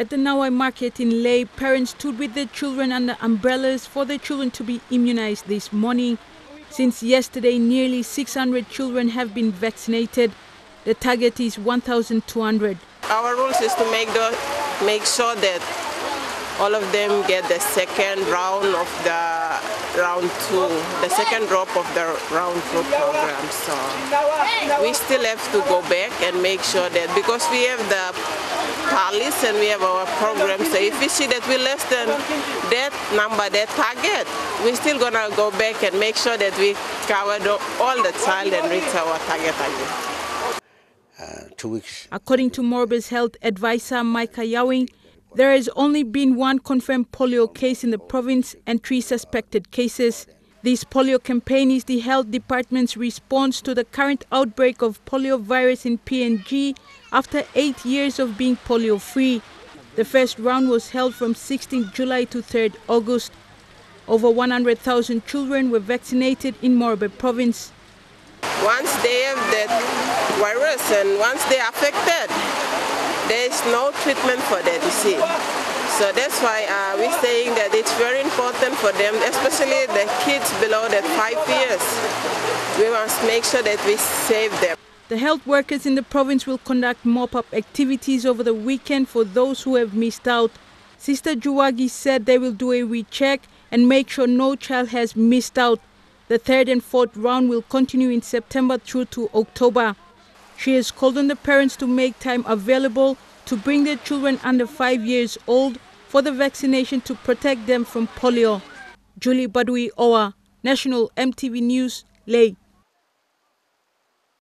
At the Nawae market in Lae, parents stood with their children under umbrellas for their children to be immunized this morning. Since yesterday, nearly 600 children have been vaccinated. The target is 1,200. Our rules is to make, the, make sure that all of them get the second round of the round two, the second drop of the round two program. So we still have to go back and make sure that because we have the tallies and we have our program. So if we see that we less than that number, that target, we're still gonna go back and make sure that we cover all the child and reach our target again. Uh, two weeks. According to Morobe's health advisor Micah Yawing, there has only been one confirmed polio case in the province and three suspected cases. This polio campaign is the health department's response to the current outbreak of polio virus in PNG after eight years of being polio free. The first round was held from 16 July to 3 August. Over 100,000 children were vaccinated in Morobe province. Once they have that virus and once they are affected, there is no treatment for that, disease. So that's why uh, we're saying that it's very important for them, especially the kids below the five years. We must make sure that we save them. The health workers in the province will conduct mop-up activities over the weekend for those who have missed out. Sister Juwagi said they will do a recheck and make sure no child has missed out. The third and fourth round will continue in September through to October. She has called on the parents to make time available to bring their children under five years old for the vaccination to protect them from polio. Julie Badui Owa, National MTV News, Lae.